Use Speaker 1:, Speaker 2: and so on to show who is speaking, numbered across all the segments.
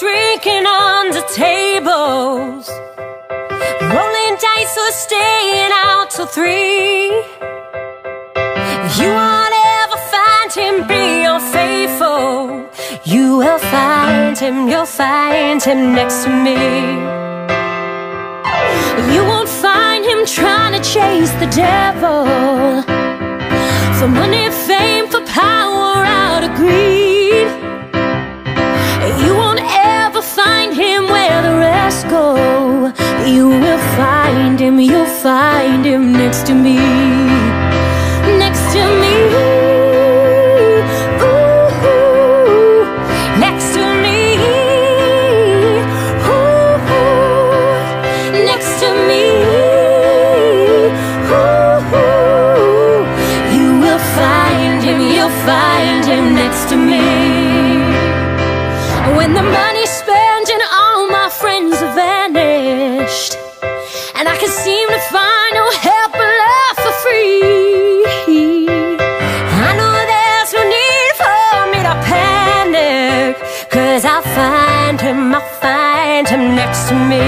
Speaker 1: shaking under tables, rolling dice or staying out till three. You won't ever find him being unfaithful. You will find him, you'll find him next to me. You won't find him trying to chase the devil for money, fame, for go. You will find him, you'll find him next to me. Next to me. Ooh, next to me. Ooh, next to me. You will find him, you'll find him next to me. When the and I can seem to find no help or love for free. I know there's no need for me to panic, cause I'll find him, I'll find him next to me.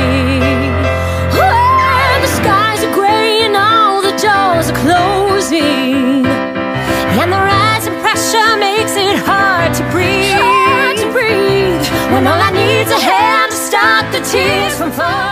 Speaker 1: When the skies are gray and all the doors are closing, and the rising pressure makes it hard to breathe. Hard to breathe. When all I need's a hand to stop the tears from falling.